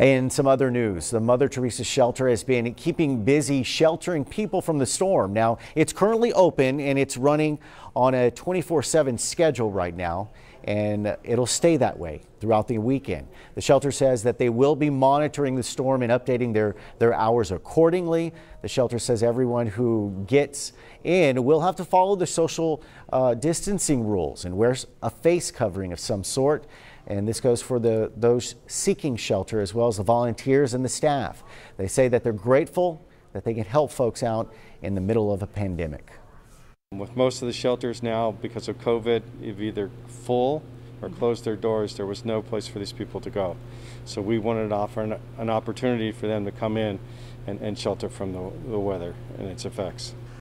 In some other news, the Mother Teresa shelter has been keeping busy sheltering people from the storm. Now, it's currently open and it's running on a 24 7 schedule right now, and it'll stay that way throughout the weekend. The shelter says that they will be monitoring the storm and updating their, their hours accordingly. The shelter says everyone who gets in will have to follow the social uh, distancing rules and wear a face covering of some sort. And this goes for the, those seeking shelter as well as the volunteers and the staff. They say that they're grateful that they can help folks out in the middle of a pandemic. With most of the shelters now, because of COVID, have either full or closed their doors. There was no place for these people to go. So we wanted to offer an, an opportunity for them to come in and, and shelter from the, the weather and its effects.